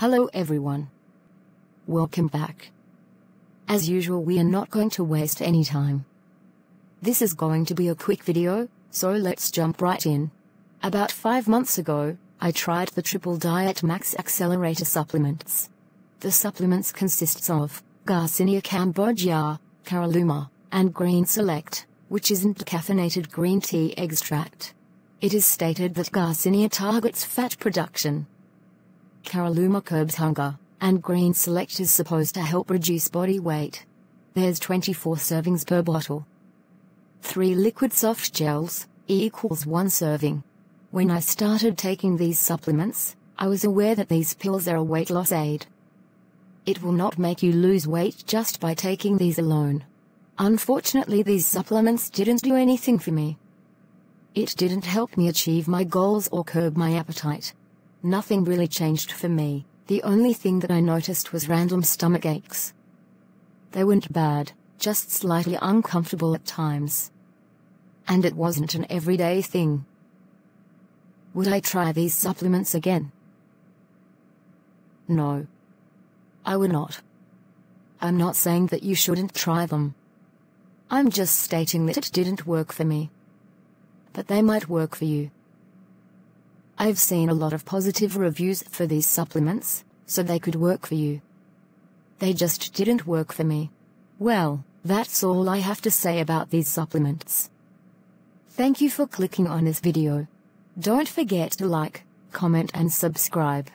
Hello everyone. Welcome back. As usual we are not going to waste any time. This is going to be a quick video, so let's jump right in. About 5 months ago, I tried the Triple Diet Max Accelerator supplements. The supplements consists of Garcinia cambogia, Caralluma, and Green Select, which isn't decaffeinated green tea extract. It is stated that Garcinia targets fat production. Caralluma curbs hunger, and Green Select is supposed to help reduce body weight. There's 24 servings per bottle. 3 liquid soft gels, equals 1 serving. When I started taking these supplements, I was aware that these pills are a weight loss aid. It will not make you lose weight just by taking these alone. Unfortunately these supplements didn't do anything for me. It didn't help me achieve my goals or curb my appetite. Nothing really changed for me, the only thing that I noticed was random stomach aches. They weren't bad, just slightly uncomfortable at times. And it wasn't an everyday thing. Would I try these supplements again? No. I would not. I'm not saying that you shouldn't try them. I'm just stating that it didn't work for me. But they might work for you. I've seen a lot of positive reviews for these supplements, so they could work for you. They just didn't work for me. Well, that's all I have to say about these supplements. Thank you for clicking on this video. Don't forget to like, comment and subscribe.